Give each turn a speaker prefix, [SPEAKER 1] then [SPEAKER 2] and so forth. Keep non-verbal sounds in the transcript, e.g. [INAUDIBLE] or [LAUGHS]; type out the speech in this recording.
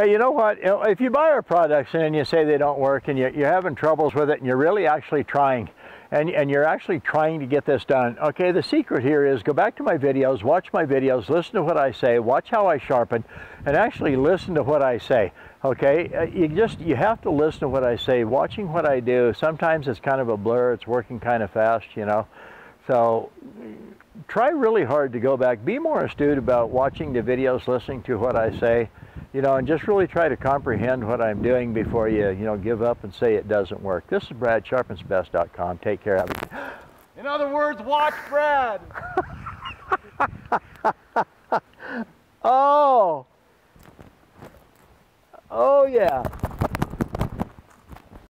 [SPEAKER 1] Hey, you know what? If you buy our products and you say they don't work and you're having troubles with it and you're really actually trying, and, and you're actually trying to get this done. Okay, the secret here is go back to my videos, watch my videos, listen to what I say, watch how I sharpen, and actually listen to what I say. Okay, uh, you just, you have to listen to what I say. Watching what I do, sometimes it's kind of a blur, it's working kind of fast, you know. So try really hard to go back. Be more astute about watching the videos, listening to what I say, you know, and just really try to comprehend what I'm doing before you, you know, give up and say it doesn't work. This is Brad, sharpensbest.com. Take care.
[SPEAKER 2] In other words, watch Brad. [LAUGHS]
[SPEAKER 1] oh. Oh, yeah.